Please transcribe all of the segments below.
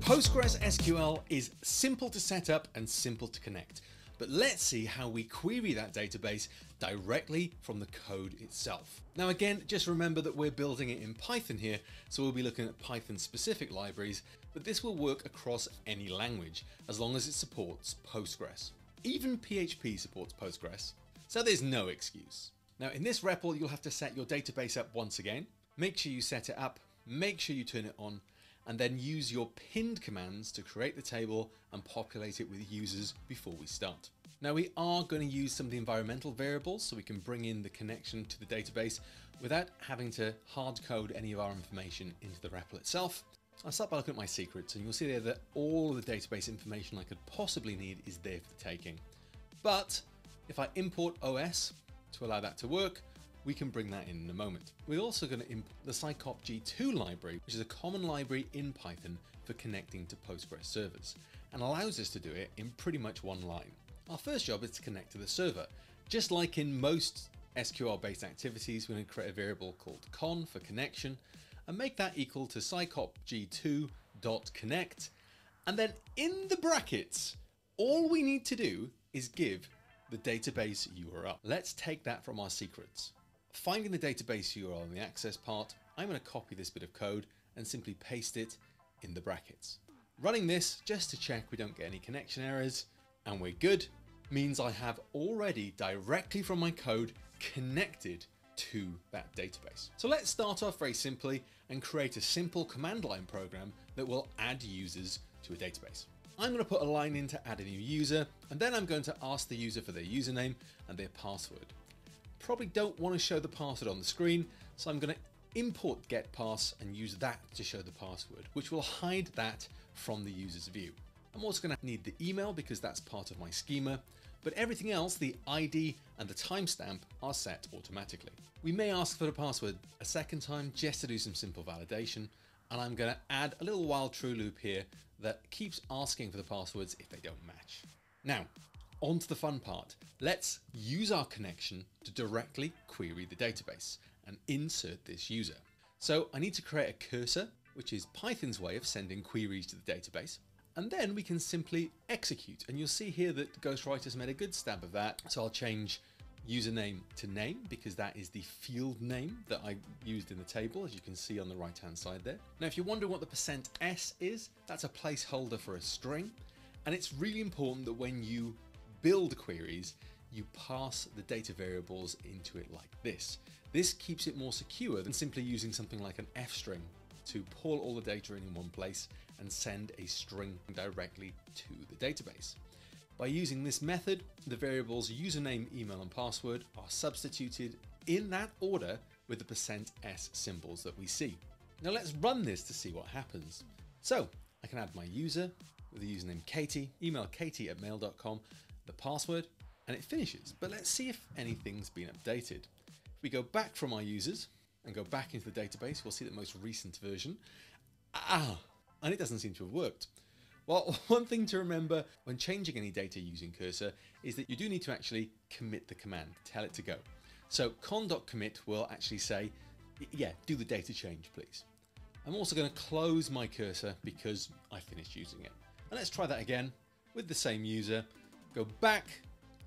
Postgres SQL is simple to set up and simple to connect. But let's see how we query that database directly from the code itself. Now again, just remember that we're building it in Python here, so we'll be looking at Python specific libraries, but this will work across any language as long as it supports Postgres. Even PHP supports Postgres, so there's no excuse. Now in this REPL, you'll have to set your database up once again. Make sure you set it up, make sure you turn it on, and then use your pinned commands to create the table and populate it with users before we start. Now we are going to use some of the environmental variables so we can bring in the connection to the database without having to hard code any of our information into the REPL itself. I'll start by looking at my secrets and you'll see there that all of the database information I could possibly need is there for the taking. But if I import OS to allow that to work, we can bring that in in a moment. We're also going to import the psycopg2 library, which is a common library in Python for connecting to Postgres servers, and allows us to do it in pretty much one line. Our first job is to connect to the server. Just like in most SQL based activities, we're going to create a variable called con for connection and make that equal to scicop g2.connect. And then in the brackets, all we need to do is give the database URL. Let's take that from our secrets. Finding the database URL in the access part, I'm going to copy this bit of code and simply paste it in the brackets. Running this just to check we don't get any connection errors and we're good means I have already directly from my code connected to that database. So let's start off very simply and create a simple command line program that will add users to a database. I'm going to put a line in to add a new user and then I'm going to ask the user for their username and their password probably don't want to show the password on the screen, so I'm going to import getPass and use that to show the password, which will hide that from the user's view. I'm also going to need the email because that's part of my schema, but everything else, the ID and the timestamp are set automatically. We may ask for the password a second time just to do some simple validation, and I'm going to add a little while true loop here that keeps asking for the passwords if they don't match. Now, on to the fun part. Let's use our connection to directly query the database and insert this user. So I need to create a cursor, which is Python's way of sending queries to the database. And then we can simply execute. And you'll see here that Ghostwriter's made a good stab of that. So I'll change username to name because that is the field name that I used in the table as you can see on the right hand side there. Now if you're wondering what the percent %s is, that's a placeholder for a string and it's really important that when you build queries, you pass the data variables into it like this. This keeps it more secure than simply using something like an f string to pull all the data in in one place and send a string directly to the database. By using this method, the variables username, email and password are substituted in that order with the percent %s symbols that we see. Now let's run this to see what happens. So I can add my user with the username Katie, email katie at mail.com the password, and it finishes. But let's see if anything's been updated. If we go back from our users and go back into the database, we'll see the most recent version. Ah, and it doesn't seem to have worked. Well, one thing to remember when changing any data using Cursor is that you do need to actually commit the command, tell it to go. So con.commit will actually say, yeah, do the data change, please. I'm also going to close my cursor because I finished using it. And let's try that again with the same user Go back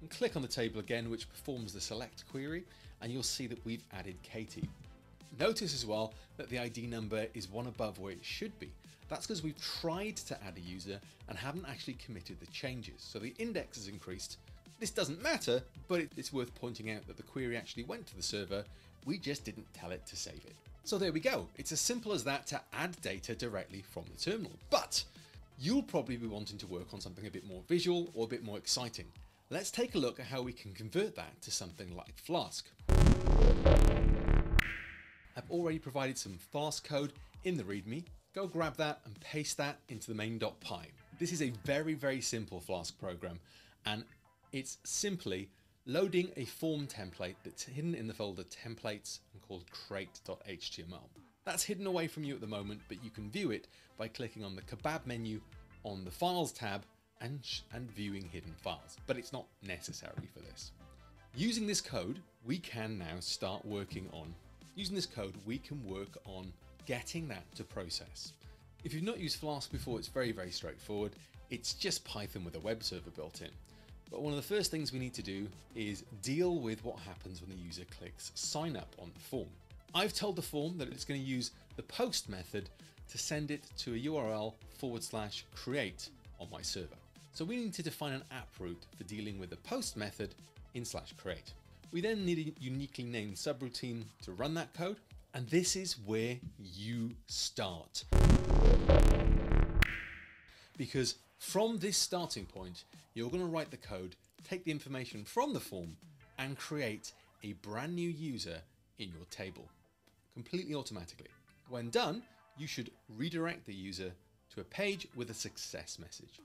and click on the table again, which performs the select query, and you'll see that we've added Katie. Notice as well that the ID number is one above where it should be. That's because we've tried to add a user and haven't actually committed the changes. So the index has increased. This doesn't matter, but it's worth pointing out that the query actually went to the server. We just didn't tell it to save it. So there we go. It's as simple as that to add data directly from the terminal. But you'll probably be wanting to work on something a bit more visual or a bit more exciting. Let's take a look at how we can convert that to something like Flask. I've already provided some Flask code in the README. Go grab that and paste that into the main.py. This is a very, very simple Flask program and it's simply loading a form template that's hidden in the folder templates and called crate.html. That's hidden away from you at the moment, but you can view it by clicking on the kebab menu on the Files tab and, and viewing hidden files, but it's not necessary for this. Using this code, we can now start working on Using this code, we can work on getting that to process. If you've not used Flask before, it's very, very straightforward. It's just Python with a web server built in. But one of the first things we need to do is deal with what happens when the user clicks sign up on the form. I've told the form that it's going to use the post method to send it to a URL forward slash create on my server. So we need to define an app route for dealing with the post method in slash create. We then need a uniquely named subroutine to run that code. And this is where you start. Because from this starting point, you're going to write the code, take the information from the form, and create a brand new user in your table completely automatically. When done, you should redirect the user to a page with a success message.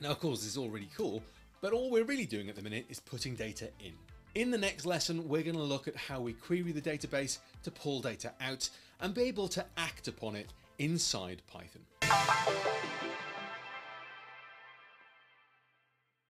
Now, of course, this is all really cool, but all we're really doing at the minute is putting data in. In the next lesson, we're going to look at how we query the database to pull data out and be able to act upon it inside Python.